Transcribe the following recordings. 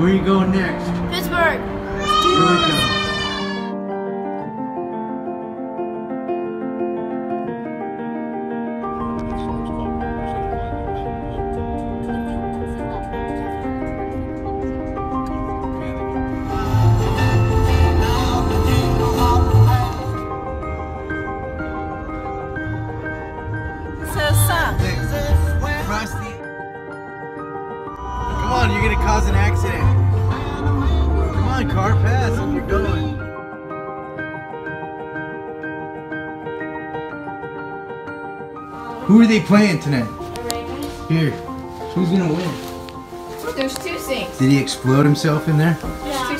Where are you going next? Pittsburgh. Here we go. Who are they playing tonight? Here. Who's gonna win? There's two sinks. Did he explode himself in there? There's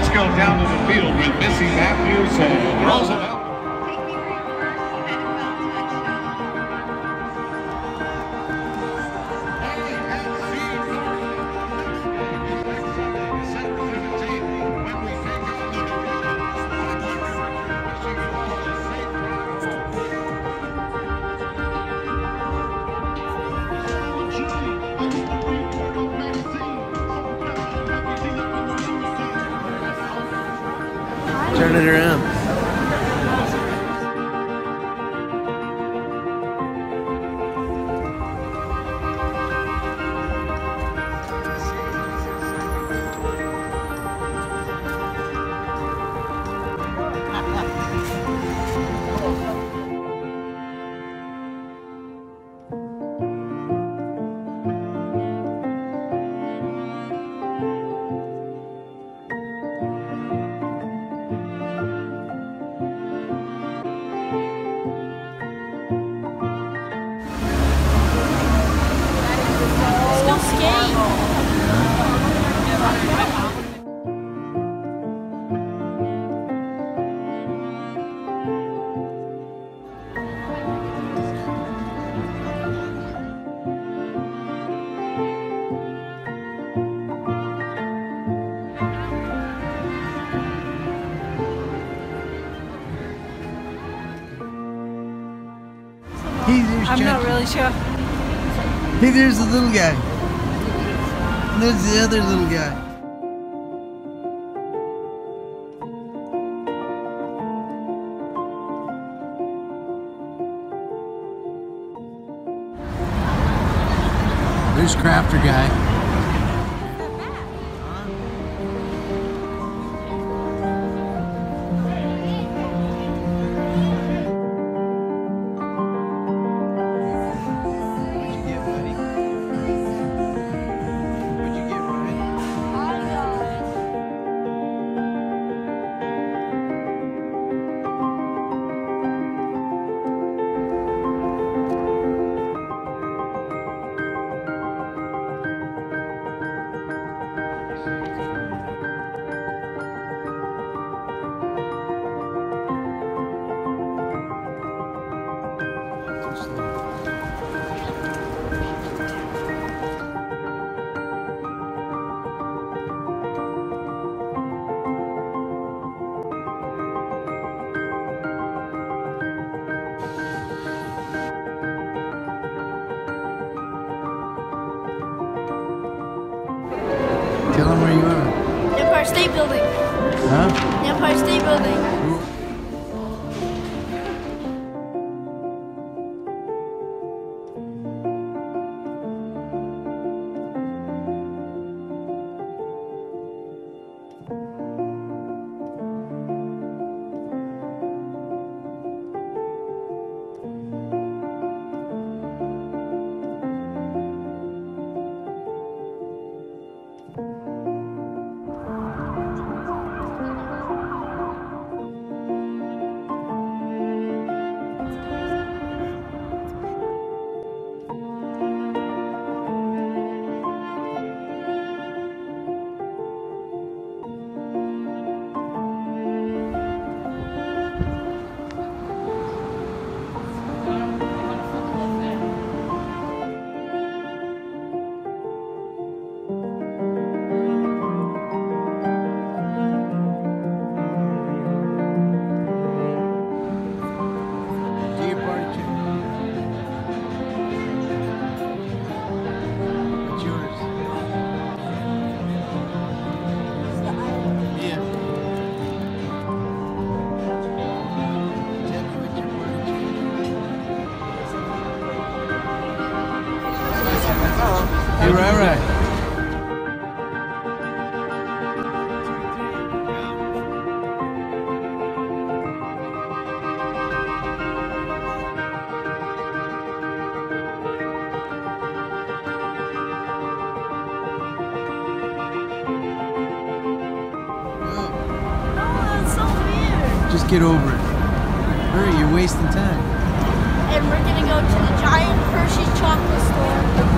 Let's go down to the field with Missy Matthews and Roosevelt. Hey, there's I'm not really sure. Hey, there's the little guy. And there's the other little guy. There's Crafter guy. State Building. Huh? The Empire State Building. Right, right. Oh, weird. Just get over it. Hurry, you're wasting time. And we're gonna go to the giant Hershey's chocolate store.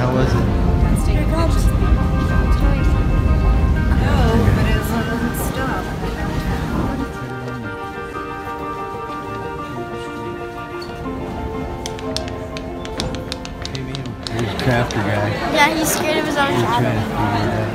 How was it? Let's take Here it comes. No, but it doesn't stop. Crafter guy. Yeah, he's scared of his own He's trying to shadow. figure it out.